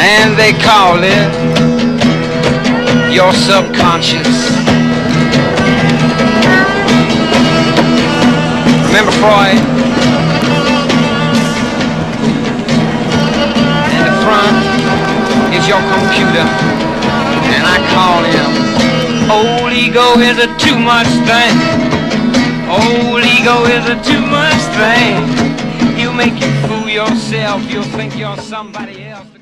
And they call it your subconscious. Remember Freud? In the front is your computer. And I call him Old ego is a too much thing. Old ego is a too much thing. you'll make you fool yourself. You'll think you're somebody else.